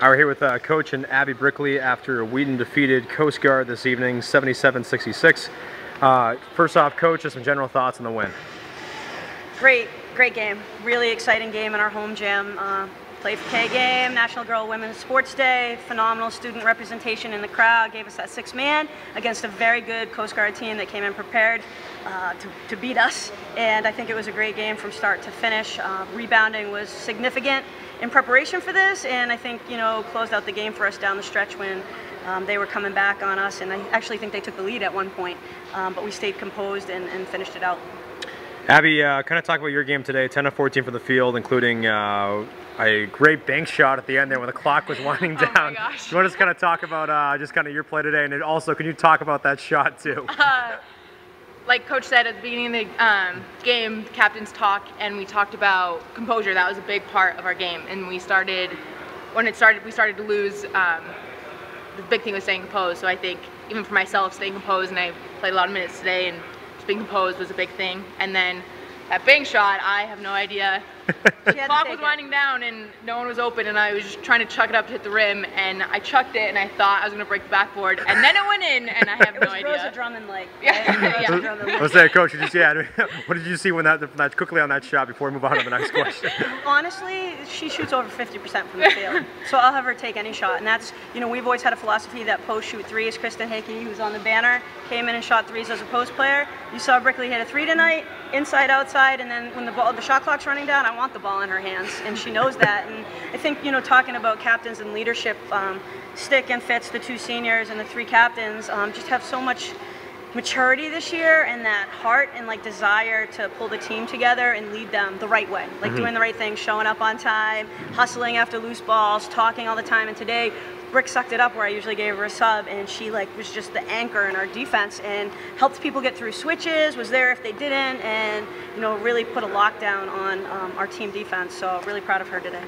Right, here with uh, Coach and Abbie Brickley after Wheaton defeated Coast Guard this evening, 77-66. Uh, first off, Coach, just some general thoughts on the win. Great, great game. Really exciting game in our home gym. Uh, Play for Kay game, National Girl Women's Sports Day, phenomenal student representation in the crowd, gave us that six man against a very good Coast Guard team that came in prepared uh, to, to, beat us. And I think it was a great game from start to finish. Uh, rebounding was significant in preparation for this, and I think, you know, closed out the game for us down the stretch when um, they were coming back on us, and I actually think they took the lead at one point, um, but we stayed composed and, and finished it out. Abbie, uh, kind of talk about your game today, 10 of 14 for the field, including uh, a great bank shot at the end there when the clock was winding oh down. Oh you want to just kind of talk about uh, just kind of your play today, and also can you talk about that shot too? Uh, like Coach said at the beginning of the um, game, captains talk, and we talked about composure. That was a big part of our game, and we started when it started. We started to lose. Um, the big thing was staying composed. So I think even for myself, staying composed, and I played a lot of minutes today, and being composed was a big thing. And then that bank shot, I have no idea. the clock was winding it. down and no one was open and I was just trying to chuck it up to hit the rim and I chucked it and I thought I was going to break the backboard and then it went in and I have no idea. Rosa Drummond like. Yeah. yeah. Let's say, Coach, you just, yeah, what did you see when that, that quickly on that shot before we move on to the next question? Honestly, she shoots over 50% from the field. So I'll have her take any shot. And that's, you know, we've always had a philosophy that post shoot threes. Kristen Hickey, who's on the banner, came in and shot threes as a post player. You saw Brickley hit a three tonight, inside, outside, and then when the ball, the shot clock's running down, I want the ball in her hands, and she knows that. And I think, you know, talking about captains and leadership, um, Stick and Fitz, the two seniors, and the three captains, um, just have so much maturity this year and that heart and like desire to pull the team together and lead them the right way like mm-hmm. doing the right thing showing up on time hustling after loose balls talking all the time and today Brick sucked it up where I usually gave her a sub, and she like was just the anchor in our defense and helped people get through switches. Was there if they didn't, and you know really put a lockdown on um, our team defense. So really proud of her today.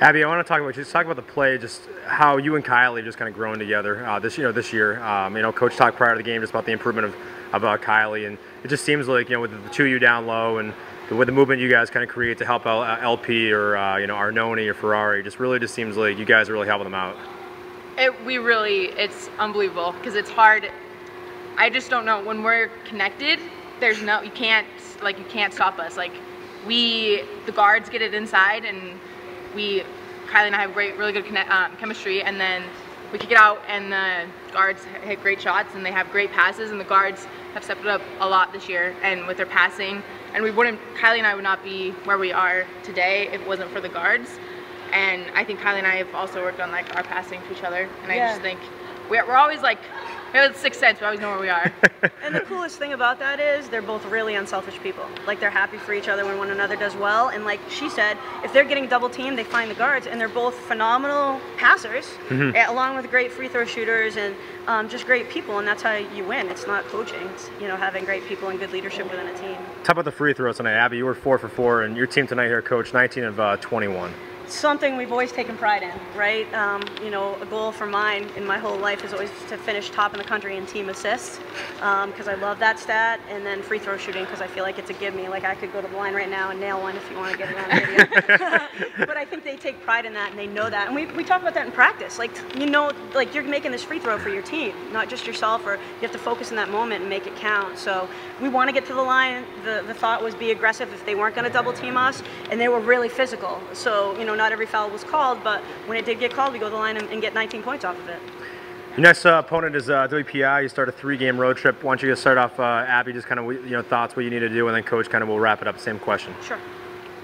Abbie, I want to talk about just talk about the play, just how you and Kylie just kind of growing together uh, this you know this year. Um, you know, Coach talked prior to the game just about the improvement of about Kylie, and it just seems like you know with the two of you down low and with the movement you guys kind of create to help LP or uh, you know Arnone or Ferrari, just really just seems like you guys are really helping them out. It, we really, it's unbelievable because it's hard. I just don't know. When we're connected, there's no, you can't, like, you can't stop us. Like, we, the guards get it inside and we, Kylie and I have great, really good connect, um, chemistry and then we kick it out and the guards hit great shots and they have great passes and the guards have stepped it up a lot this year and with their passing and we wouldn't, Kylie and I would not be where we are today if it wasn't for the guards. And I think Kylie and I have also worked on like our passing to each other. And yeah. I just think we're, we're always like, we have a sixth sense, we always know where we are. and the coolest thing about that is they're both really unselfish people. Like they're happy for each other when one another does well. And like she said, if they're getting double teamed, they find the guards. And they're both phenomenal passers, mm-hmm. along with great free throw shooters and um, just great people. And that's how you win. It's not coaching. It's you know having great people and good leadership within a team. Talk about the free throws tonight, Abbie. You were four for four, and your team tonight here, coach, 19 of uh, 21 something we've always taken pride in, right? Um, you know, a goal for mine in my whole life is always to finish top in the country in team assists because um, I love that stat, and then free throw shooting because I feel like it's a give me. Like I could go to the line right now and nail one if you want to get it on video. but I think they take pride in that and they know that, and we, we talk about that in practice. Like you know, like you're making this free throw for your team, not just yourself, or you have to focus in that moment and make it count. So we want to get to the line. The the thought was be aggressive if they weren't going to double team us, and they were really physical. So you know not every foul was called, but when it did get called, we go to the line and, and get 19 points off of it. Your next uh, opponent is uh, WPI. You start a three-game road trip. Why don't you just start off, uh, Abbie, just kind of you know thoughts, what you need to do, and then Coach kind of will wrap it up. Same question. Sure.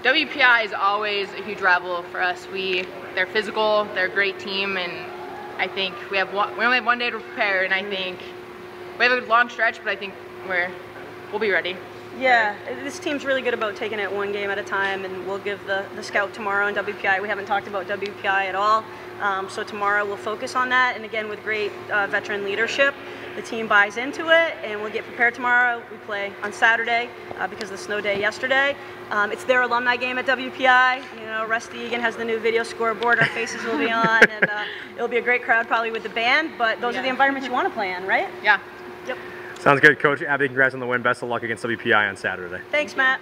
WPI is always a huge rival for us. We they're physical, they're a great team, and I think we have one, we only have one day to prepare, and I think we have a long stretch, but I think we're we'll be ready. Yeah, this team's really good about taking it one game at a time, and we'll give the, the scout tomorrow on WPI. We haven't talked about WPI at all, um, so tomorrow we'll focus on that. And again, with great uh, veteran leadership, the team buys into it, and we'll get prepared tomorrow. We play on Saturday uh, because of the snow day yesterday. Um, it's their alumni game at WPI. You know, Rusty Egan has the new video scoreboard. Our faces will be on, and uh, it'll be a great crowd probably with the band. But those yeah. are the environments you want to play in, right? Yeah. Yep. Sounds good, Coach. Abbie, congrats on the win. Best of luck against WPI on Saturday. Thanks, Matt.